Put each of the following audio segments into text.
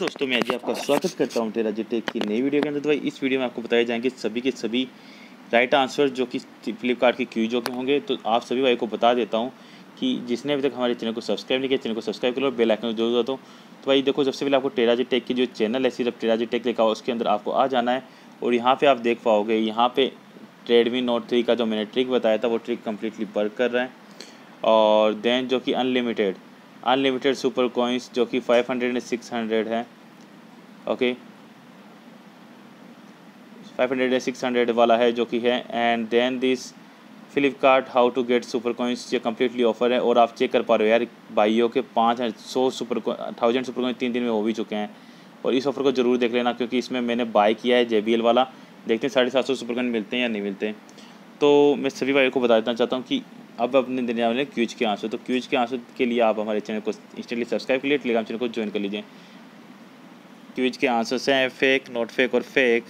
दोस्तों, मैं आज आपका स्वागत करता हूँ टेरा टेक की नई वीडियो के अंदर। तो भाई, इस वीडियो में आपको बताए जाएँगे सभी के सभी राइट आंसर जो कि फ्लिपकार्ट की क्यूजो के होंगे। तो आप सभी भाई को बता देता हूँ कि जिसने अभी तक हमारे चैनल को सब्सक्राइब नहीं किया, चैनल को सब्सक्राइब करो बेल आइकन ज़रूर दो। तो भाई, देखो, सबसे पहले आपको टेरा टेक की जो चैनल है, सिर्फ़ टेरा टेक लिखा हुआ उसके अंदर आपको आ जाना है। और यहाँ पर आप देख पाओगे, यहाँ पर ट्रेडमी नोट थ्री का जो मैंने ट्रिक बताया था, वो ट्रिक कम्प्लीटली वर्क कर रहा है। और देन जो कि अनलिमिटेड अनलिमिटेड सुपर कॉइन्स जो कि five hundred and six hundred है okay five hundred and six hundred वाला है जो कि है and then this Flipkart how to get super coins ये कम्प्लीटली ऑफ़र है, और आप चेक कर पा रहे हो यार, भाइयों के पाँच सौ सुपर थाउज़ेंड सुपर कॉइन तीन दिन में हो भी चुके हैं। और इस ऑफ़र को ज़रूर देख लेना, क्योंकि इसमें मैंने बाय किया है JBL वाला। देखते हैं साढ़े सात सौ सुपर कॉइन मिलते हैं या नहीं मिलते तो मैं सभी भाइयों को बता देना चाहता हूँ कि अब अपने देने वाले क्यूज के आँसू तो क्यूज के आँसू के लिए आप हमारे चैनल को इंस्टेंटली सब्सक्राइब कर लिए टेलीग्राम चैनल को ज्वाइन कर लीजिए। क्यूज के आंसर्स हैं फेक नॉट फेक और फेक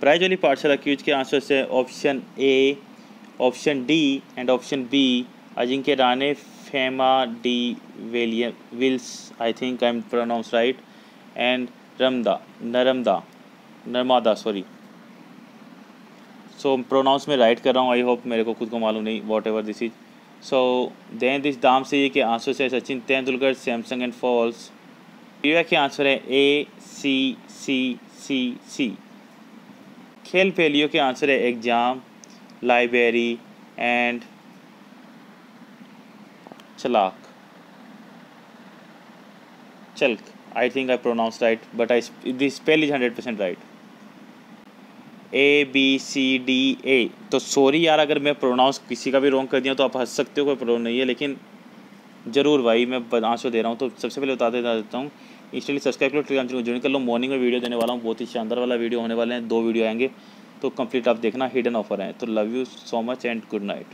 प्राइज वाली पाठशाला क्यूज के आंसर्स है option A option D and option B Ajinkya Rahane FEMA डी वेलियम Wills I think I am pronounce right and रमदा Narmada Narmada sorry so pronounce में right कर रहा हूँ आई होप मेरे को खुद को मालूम नहीं whatever this is so then this दाम से ये कि आंसर से Sachin Tendulkar Samsung and false ये के आंसर है ए सी सी सी सी खेल पहलियों के आंसर है एग्ज़ाम लाइब्रेरी एंड चलाक. चलक I think I pronounce right but I this spell is hundred percent right A B C D A तो सॉरी यार, अगर मैं प्रोनाउंस किसी का भी रॉन्ग कर दिया तो आप हंस सकते हो, कोई प्रॉब्लम नहीं है, लेकिन ज़रूर भाई, मैं आँसू दे रहा हूँ। तो सबसे पहले बता देता देता हूँ इसलिए सब्सक्राइब करो टेलीग्राम चैनल ज्वाइन कर लो। मॉर्निंग में वीडियो देने वाला हूँ, बहुत ही शानदार वाला वीडियो होने वाले हैं, दो वीडियो आएँगे तो कंप्लीट आप देखना हिडन ऑफ़र है। तो love you so much and good night